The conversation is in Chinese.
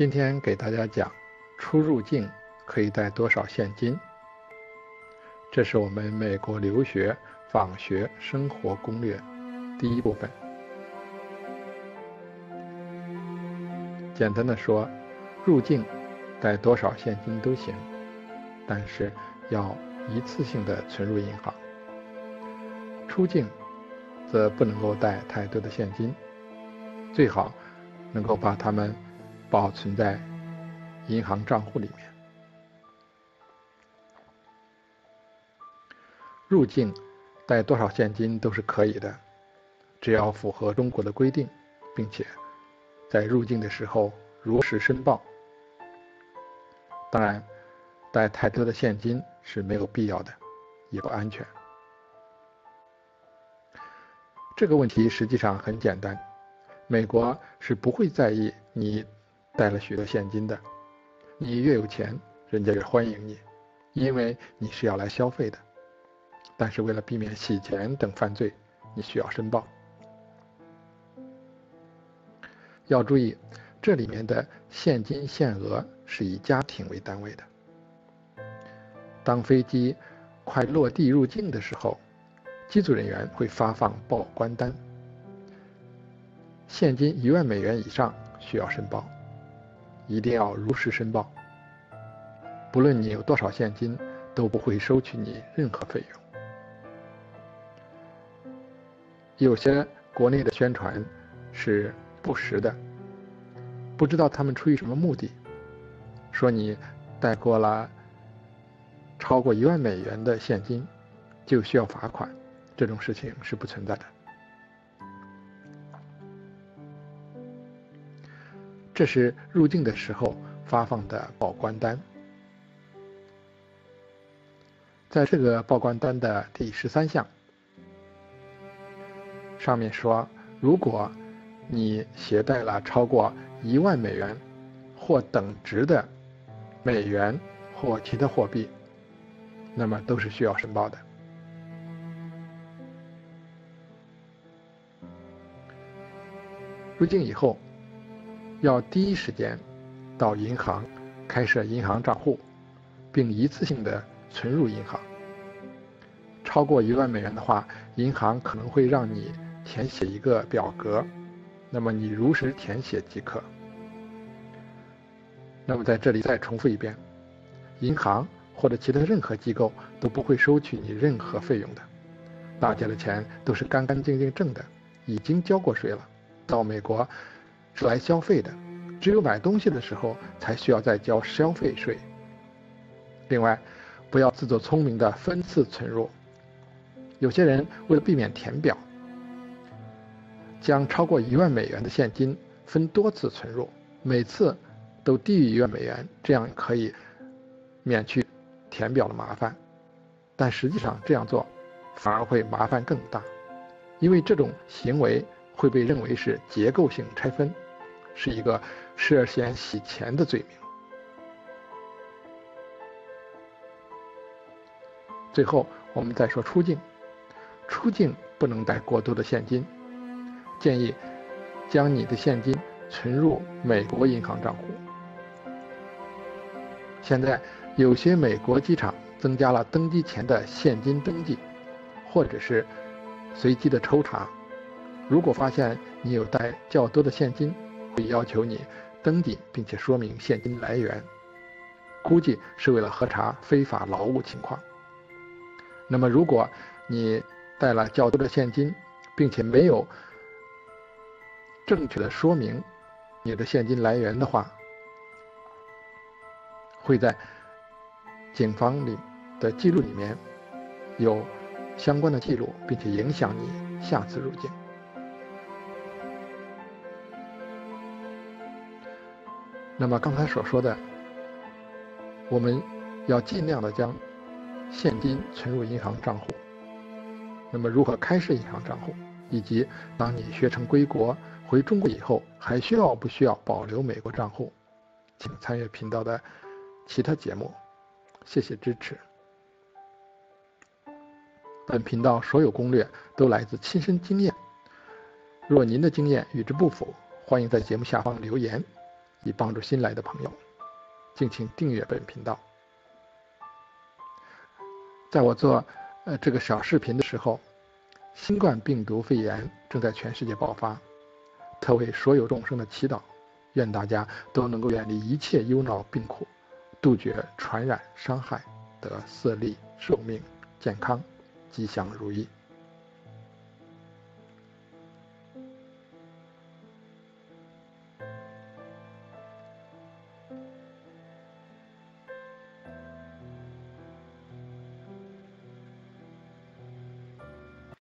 今天给大家讲出入境可以带多少现金。这是我们美国留学访学生活攻略第一部分。简单的说，入境带多少现金都行，但是要一次性的存入银行。出境则不能够带太多的现金，最好能够把它们保存在银行账户里面。入境带多少现金都是可以的，只要符合中国的规定，并且在入境的时候如实申报。当然，带太多的现金是没有必要的，也不安全。这个问题实际上很简单，美国是不会在意你带了许多现金的。你越有钱，人家越欢迎你，因为你是要来消费的。但是为了避免洗钱等犯罪，你需要申报。要注意，这里面的现金限额是以家庭为单位的。当飞机快落地入境的时候。机组人员会发放报关单，现金一万美元以上需要申报，一定要如实申报。不论你有多少现金，都不会收取你任何费用。有些国内的宣传是不实的，不知道他们出于什么目的，说你带过了超过一万美元的现金就需要罚款。这种事情是不存在的。这是入境的时候发放的报关单，在这个报关单的第十三项上面说，如果你携带了超过一万美元或等值的美元或其他货币，那么都是需要申报的。入境以后，要第一时间到银行开设银行账户，并一次性的存入银行。超过一万美元的话，银行可能会让你填写一个表格，那么你如实填写即可。那么在这里再重复一遍，银行或者其他任何机构都不会收取你任何费用的，大家的钱都是干干净净挣的，已经交过税了。到美国是来消费的，只有买东西的时候才需要再交消费税。另外，不要自作聪明的分次存入。有些人为了避免填表，将超过一万美元的现金分多次存入，每次都低于一万美元，这样可以免去填表的麻烦。但实际上这样做反而会麻烦更大，因为这种行为。会被认为是结构性拆分，是一个涉嫌洗钱的罪名。最后，我们再说出境，出境不能带过多的现金，建议将你的现金存入美国银行账户。现在有些美国机场增加了登机前的现金登记，或者是随机的抽查。如果发现你有带较多的现金，会要求你登记并且说明现金来源，估计是为了核查非法劳务情况。那么，如果你带了较多的现金，并且没有正确的说明你的现金来源的话，会在警方里的记录里面有相关的记录，并且影响你下次入境。那么刚才所说的，我们要尽量的将现金存入银行账户。那么如何开设银行账户，以及当你学成归国回中国以后，还需要不需要保留美国账户？请参阅频道的其他节目。谢谢支持。本频道所有攻略都来自亲身经验。若您的经验与之不符，欢迎在节目下方留言。以帮助新来的朋友。敬请订阅本频道。在我做呃这个小视频的时候，新冠病毒肺炎正在全世界爆发，特为所有众生的祈祷，愿大家都能够远离一切忧恼病苦，杜绝传染伤害，得色力寿命健康吉祥如意。